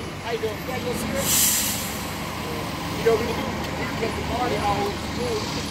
doing, how you doing? You got your script? You know what we do? We get the party hose. We.